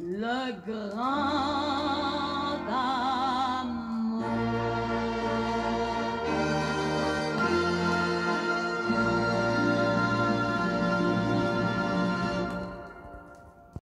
le grand